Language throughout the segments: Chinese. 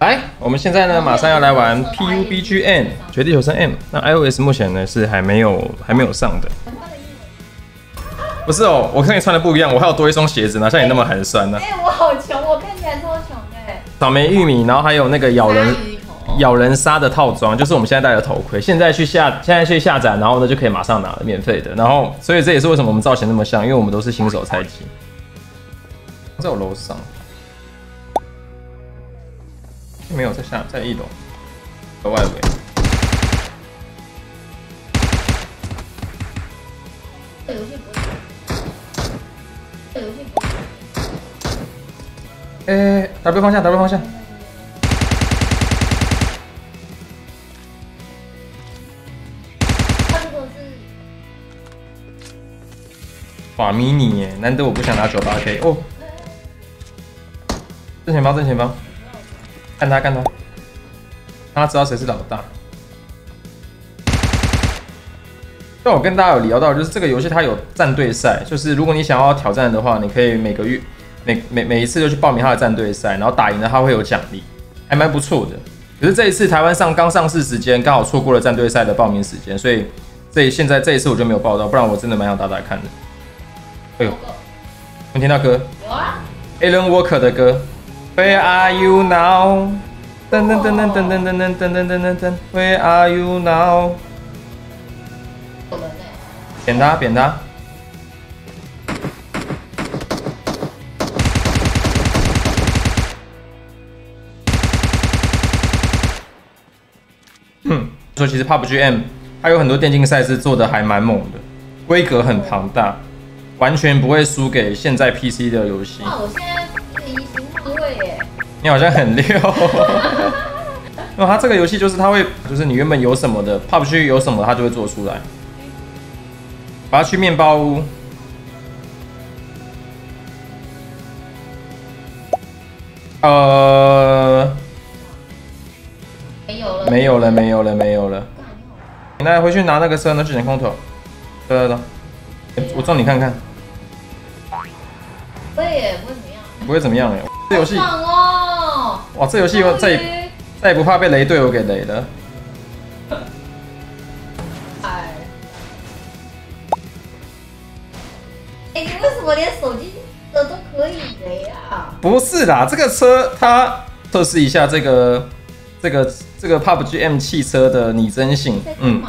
来，我们现在呢，马上要来玩 PUBG M 绝地求生 M。那 iOS 目前呢是还没有还没有上的。不是哦，我看你穿的不一样，我还有多一双鞋子呢，像你那么寒酸呢。哎、我好穷，我看起来超穷哎、草莓玉米，然后还有那个咬人咬人鲨的套装，就是我们现在戴的头盔。现在去下现在去下载，然后呢就可以马上拿了，免费的。然后，所以这也是为什么我们造型那么像，因为我们都是新手菜鸡。在我楼上，没有在下，在一楼，在外围。这游戏不是，这游戏不是，哎、w 方向，W 方向。它这个是哇，迷你耶！难得我不想拿九八 K 哦。正前方，正前方，看他，看他，让他知道谁是老大。那我跟大家有聊到，就是这个游戏它有战队赛，就是如果你想要挑战的话，你可以每个月每每每一次就去报名它的战队赛，然后打赢了它会有奖励，还蛮不错的。可是这一次台湾上刚上市时间刚好错过了战队赛的报名时间，所以这现在这一次我就没有报到，不然我真的蛮想打打看的。哎呦，能听到歌有啊，，Alan Walker 的歌，Where are you now？噔噔噔噔噔噔噔噔噔噔噔噔噔，Where are you now？扁他，扁他。哼，说其实 PUBG M 它有很多电竞赛事做的还蛮猛的，规格很庞大，完全不会输给现在 PC 的游戏。你好像很溜。那它这个游戏就是它会，就是你原本有什么的 PUBG 有什么，它就会做出来。把它去面包屋。呃，没有了，没有了，没有了，没有了。你来回去拿那个车，那去捡空投。对对对，欸我撞你看看，不会怎么样。哎。这游戏，爽哦！哇，这游戏我再也再也不怕被雷队友给雷了。哎，哎，你为什么连手机的都可以雷啊？不是啦，这个车它测试一下这个这个这个 PUBG M 汽车的拟真性嗯，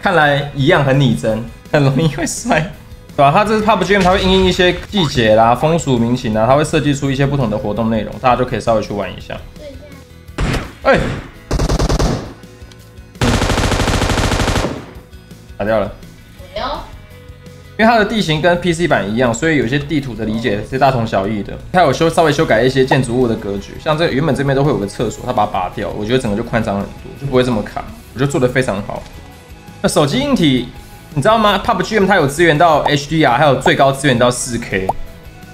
看来一样很拟真，很容易会摔，对吧？它这是 PUBG M，它会因应一些季节啦、风俗民情啊，它会设计出一些不同的活动内容，大家就可以稍微去玩一下。哎、打掉了。因为它的地形跟 PC 版一样，所以有些地图的理解是大同小异的。它有修稍微修改一些建筑物的格局，像这原本这边都会有个厕所，它把它拔掉，我觉得整个就宽敞很多，就不会这么卡。我觉得做的非常好。那手机硬体，你知道吗？PUBG M 它有支援到 HDR，还有最高支援到 4K。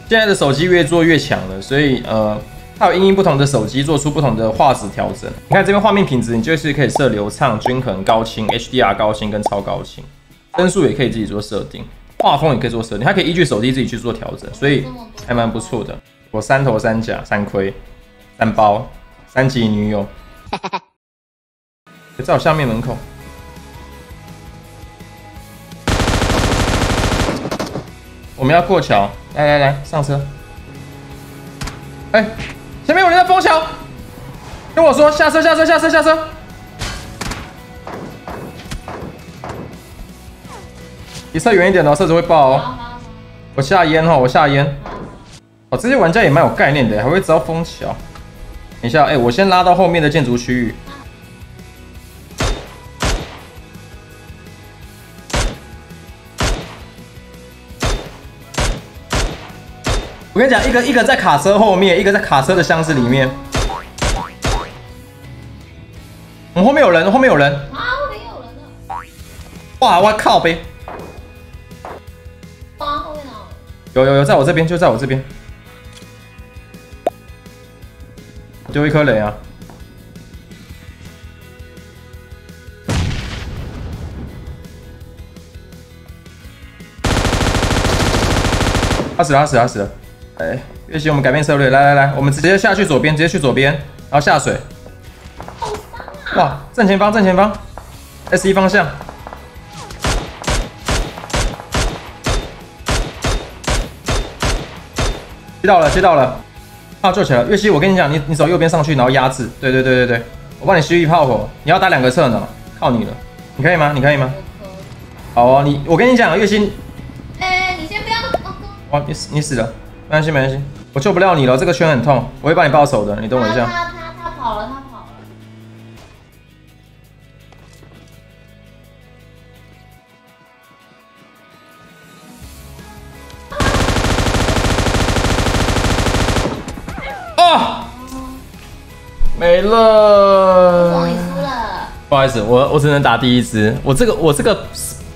现在的手机越做越强了，所以呃，它有因应不同的手机做出不同的画质调整。你看这边画面品质，你就是可以设流畅、均衡、高清、HDR 高清跟超高清，帧数也可以自己做设定，画风也可以做设定，它可以依据手机自己去做调整，所以还蛮不错的。我三头三甲三盔三包三级女友，在我下面门口。我们要过桥，来来来，上车。哎、前面有人在封桥，跟我说下车下车下车下车。离车远一点哦，车子会爆哦。我下烟哈，我下烟。哦，这些玩家也蛮有概念的，还会知道封桥。等一下，哎、我先拉到后面的建筑区域。我跟你讲，一个一个在卡车后面，一个在卡车的箱子里面。我们后面有人，后面有人。啊，后面有人了，哇，我靠呗！哇，后面呢？有有有，在我这边，就在我这边。丢一颗雷啊！他死了，他死了，他死了！哎，月行，我们改变策略，来来来，我们直接下去左边，直接去左边，然后下水，哇，正前方，正前方，S 一方向。接到了，接到了，炮救起来了。月西，我跟你讲，你你走右边上去，然后压制。对对对对对，我帮你蓄一炮火。你要打两个侧呢，靠你了。你可以吗？你可以吗？好哦，你我跟你讲，月西，哎，你先不要。哦哇，你死你死了，没关系没关系，我救不了你了，这个圈很痛，我会帮你抱手的，你等我一下。他他他他跑了，他跑了。啊，没哇，了你。输了。不好意思，我我只能打第一支。我这个我这个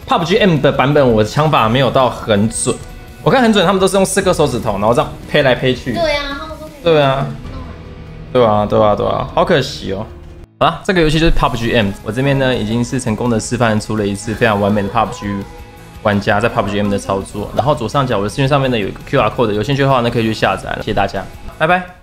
PUBG M 的版本，我的枪法没有到很准。我看很准，他们都是用四个手指头，然后这样配来配去。对啊，他们都。对啊。对啊，对啊，对啊，好可惜哦。好啦，这个游戏就是 PUBG M，我这边呢已经是成功的示范出了一次非常完美的 PUBG 玩家在 PUBG M 的操作。然后左上角我的视频上面呢有一个 QR code，有兴趣的话呢可以去下载。谢谢大家，拜拜。